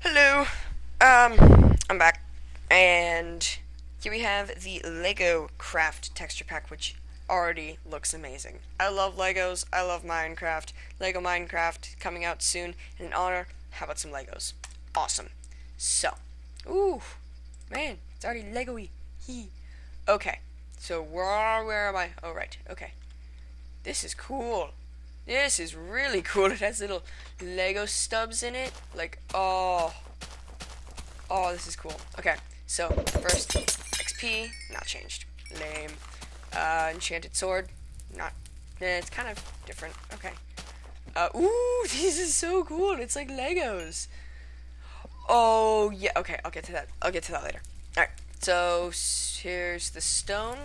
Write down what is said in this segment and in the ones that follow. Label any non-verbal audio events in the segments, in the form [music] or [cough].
Hello. Um, I'm back, and here we have the Lego Craft texture pack, which already looks amazing. I love Legos. I love Minecraft. Lego Minecraft coming out soon. And in honor, how about some Legos? Awesome. So, ooh, man, it's already Lego-y. Okay. So where where am I? Oh right. Okay. This is cool. This is really cool. [laughs] It has little Lego stubs in it. Like, oh. Oh, this is cool. Okay, so first, XP, not changed. Lame. Uh, enchanted sword, not. Eh, it's kind of different. Okay. Uh, ooh, [laughs] this is so cool. It's like Legos. Oh, yeah. Okay, I'll get to that. I'll get to that later. Alright, so here's the stone,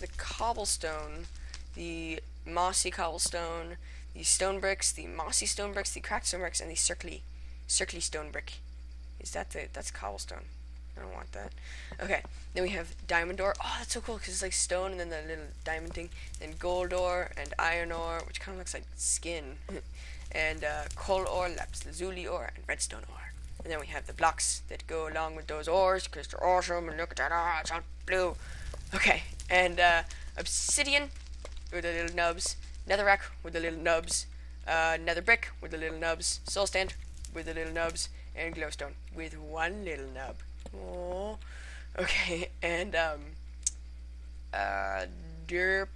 the cobblestone, the mossy cobblestone, the stone bricks, the mossy stone bricks, the cracked stone bricks, and the circly, circly stone brick. Is that the, that's cobblestone. I don't want that. Okay, then we have diamond ore. Oh, that's so cool because it's like stone and then the little diamond thing. Then gold ore and iron ore, which kind of looks like skin. [laughs] and uh, coal ore, lapis lazuli ore, and redstone ore. And then we have the blocks that go along with those ores because they're awesome. And look at that, ah, it's all blue. Okay, and uh, obsidian with the little nubs, netherrack with the little nubs, uh, nether brick with the little nubs, soul sand with the little nubs, and glowstone with one little nub. Oh, okay, and um, uh, derp,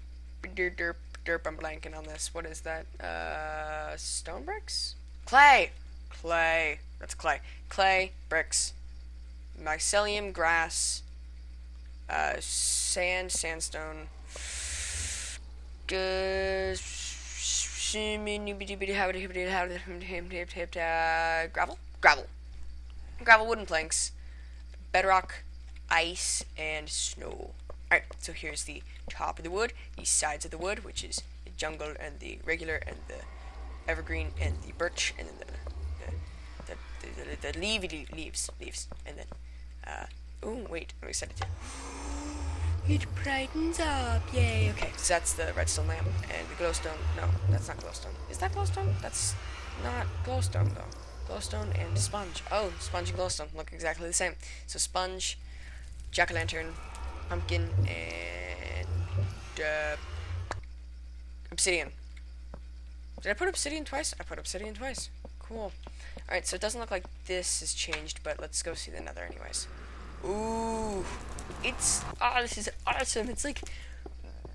derp, derp, derp. I'm blanking on this. What is that? Uh, stone bricks? Clay, clay. That's clay. Clay bricks, mycelium grass, uh, sand, sandstone. Gravel, gravel, gravel, wooden planks, bedrock, ice, and snow. Alright, so here's the top of the wood, the sides of the wood, which is the jungle and the regular and the evergreen and the birch, and then the the the, the, the, the leafy leaves, leaves, and then uh, oh wait, I'm excited. It brightens up, yay! Okay, so that's the redstone lamp and the glowstone. No, that's not glowstone. Is that glowstone? That's not glowstone though. Glowstone and sponge. Oh, sponge and glowstone look exactly the same. So sponge, jack o' lantern, pumpkin, and uh, obsidian. Did I put obsidian twice? I put obsidian twice. Cool. Alright, so it doesn't look like this has changed, but let's go see the nether anyways. Ooh, it's ah, oh, this is awesome. It's like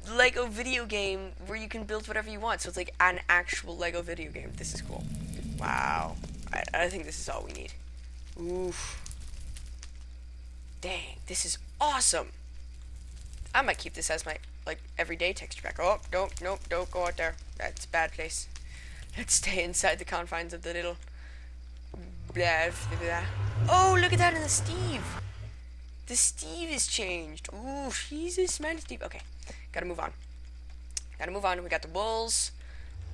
Lego video game where you can build whatever you want. So it's like an actual Lego video game. This is cool. Wow, I, I think this is all we need. Oof. Dang, this is awesome. I might keep this as my like everyday texture pack. Oh, don't, nope, don't go out there. That's a bad place. Let's stay inside the confines of the little. Blah, blah, blah. Oh, look at that in the Steve. The Steve is changed. Ooh, a smelly Steve. Okay, gotta move on. Gotta move on. We got the wolves,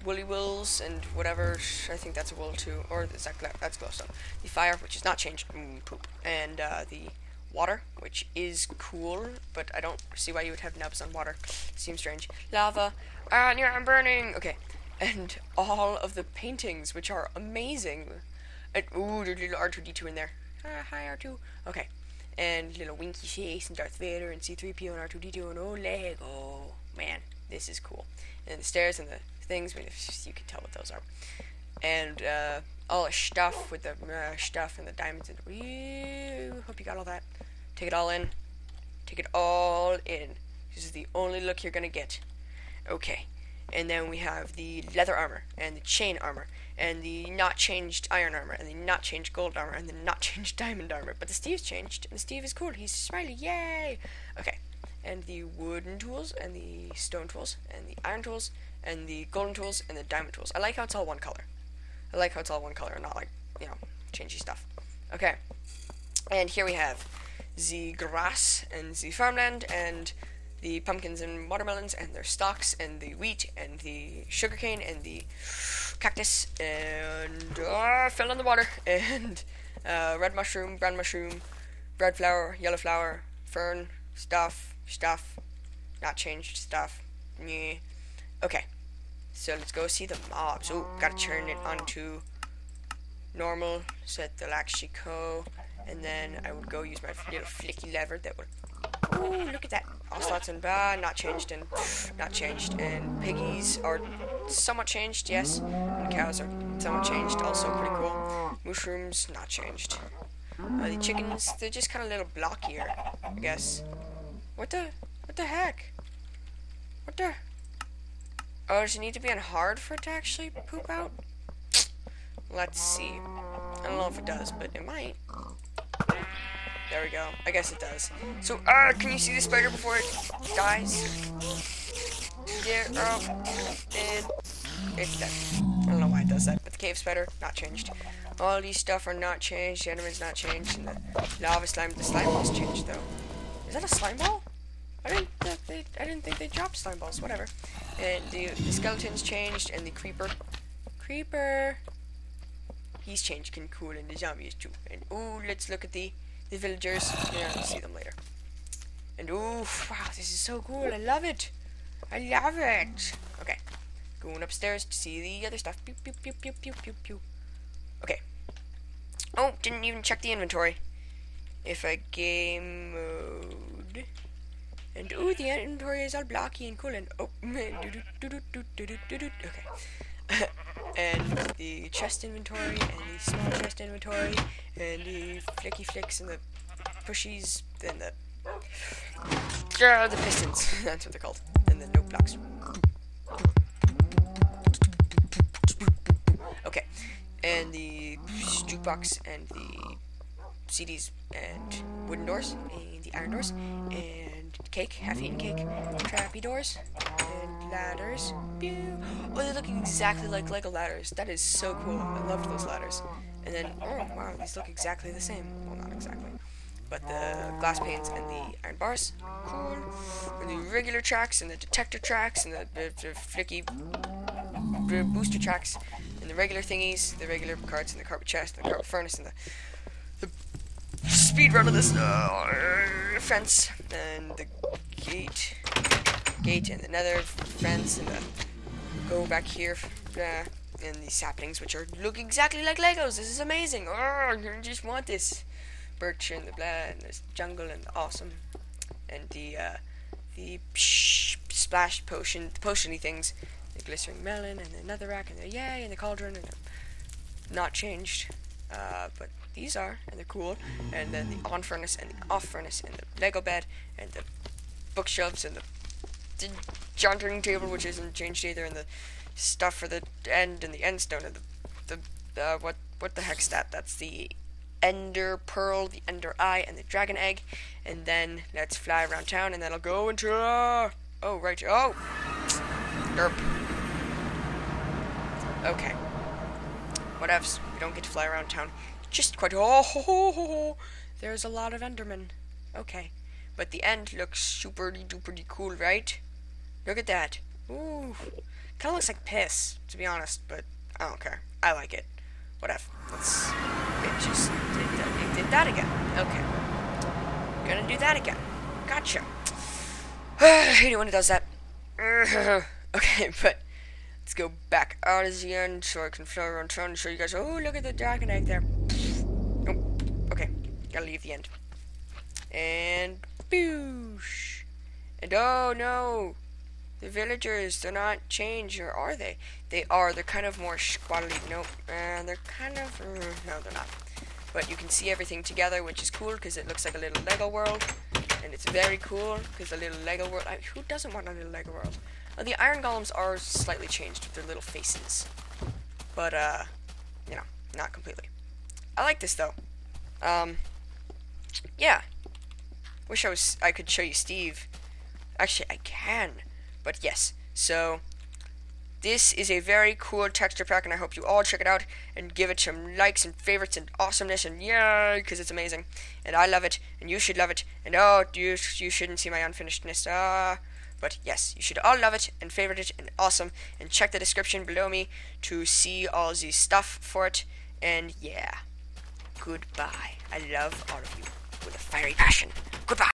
woolly wolves, and whatever. I think that's a wool too, or is that that's glowstone. The fire, which is not changed. Mm, poop. And uh, the water, which is cool, but I don't see why you would have nubs on water. Seems strange. Lava. Ah, near I'm burning. Okay, and all of the paintings, which are amazing. And ooh, there's little R2D2 in there. Ah, hi R2. Okay and little Winky Face and Darth Vader and C3PO and R2D2 and oh Lego. Man, this is cool. And the stairs and the things, you can tell what those are. And uh, all the stuff with the uh, stuff and the diamonds and we hope you got all that. Take it all in. Take it all in. This is the only look you're gonna get. Okay. And then we have the leather armor and the chain armor and the not changed iron armor, and the not changed gold armor, and the not changed diamond armor. But the Steve's changed, and the Steve is cool. He's smiley, yay! Okay, and the wooden tools, and the stone tools, and the iron tools, and the golden tools, and the diamond tools. I like how it's all one color. I like how it's all one color, not like, you know, changey stuff. Okay, and here we have the grass, and the farmland, and the pumpkins and watermelons, and their stalks, and the wheat, and the sugarcane, and the cactus, and uh, fell in the water, [laughs] and uh, red mushroom, brown mushroom, red flower, yellow flower, fern, stuff, stuff, not changed stuff. Yeah. Okay, so let's go see the mobs. Oh, gotta turn it onto normal, set the actually co, and then I would go use my little flicky lever that would. Ooh, look at that! Ocelots and bah, not changed and not changed, and piggies are somewhat changed, yes, and cows are somewhat changed, also pretty cool. Mushrooms not changed. Uh, the chickens, they're just kind of a little blockier, I guess. What the? What the heck? What the? Oh, does it need to be on hard for it to actually poop out? Let's see. I don't know if it does, but it might. There we go. I guess it does. So, uh, can you see the spider before it dies? There, oh, um, it, it's dead. I don't know why it does that, but the cave spider, not changed. All these stuff are not changed, the Enderman's not changed, and the lava slime, the slime ball's changed, though. Is that a slime ball? I didn't, they, I didn't think they dropped slime balls, whatever. And the, the skeleton's changed, and the creeper, creeper, he's changed can cool and the zombies too. And ooh, let's look at the the villagers. Yeah, I'll see them later. And ooh, wow, this is so cool. I love it. I love it. Okay, going upstairs to see the other stuff. Pew pew pew pew pew pew pew. Okay. Oh, didn't even check the inventory. If I game mode. And ooh, the inventory is all blocky and cool and oh, [laughs] okay. [laughs] and the chest inventory, and the small chest inventory, and the flicky flicks, and the pushies, and the [sighs] uh, the pistons. [laughs] That's what they're called. Blocks. Okay, and the jukebox, and the CDs, and wooden doors, and the iron doors, and cake, half-eaten cake, trappy doors, and ladders. Oh, they're looking exactly like Lego ladders. That is so cool. I loved those ladders. And then, oh wow, these look exactly the same. Well, not exactly. But the glass panes and the iron bars, cool. And the regular tracks and the detector tracks and the, the, the flicky booster tracks and the regular thingies, the regular carts and the carpet chest and the carpet furnace and the the speed run of this uh, fence and the gate gate and the nether fence and the go back here uh, and the saplings which are look exactly like Legos. This is amazing. Oh, I just want this. Birch and the blah and the jungle and the awesome and the uh, the psh, splash potion, the potiony things, the glistering melon and the netherrack and the yay and the cauldron and the not changed. Uh, but these are, and they're cool. And then the on furnace and the off furnace and the Lego bed and the bookshelves and the, the jaunting table, which isn't changed either, and the stuff for the end and the end stone and the the uh, what what the heck's that? That's the ender pearl, the ender eye, and the dragon egg. And then let's fly around town, and that'll go into uh, oh right oh derp. Okay. Whatevs. We don't get to fly around town. Just quite. Oh, ho, ho, ho, there's a lot of Endermen. Okay. But the end looks super duper cool, right? Look at that. Ooh. Kind of looks like piss, to be honest, but I don't care. I like it. Whatever. Let's. It just did that, it did that again. Okay. Gonna do that again. Gotcha. [sighs] When it does that. [sighs] okay, [laughs] but let's go back out of the end so I can fly around town and show you guys. Oh, look at the dragon egg there. Oh, okay. Gotta leave the end. And boosh. And oh no, the villagers, they're not changed, or are they? They are. They're kind of more squattily. Nope. Uh, they're kind of. Uh, no, they're not. But you can see everything together, which is cool because it looks like a little Lego world. And it's very cool because a little Lego world. I, who doesn't want a little Lego world? Well, the iron golems are slightly changed with their little faces. But, uh, you know, not completely. I like this, though. Um, yeah. Wish I was, I could show you Steve. Actually, I can. But yes, so this is a very cool texture pack, and I hope you all check it out and give it some likes and favorites and awesomeness and yeah, because it's amazing, and I love it, and you should love it, and oh, you you shouldn't see my unfinishedness, ah. But yes, you should all love it and favorite it and awesome, and check the description below me to see all the stuff for it. And yeah, goodbye. I love all of you with a fiery passion. Goodbye.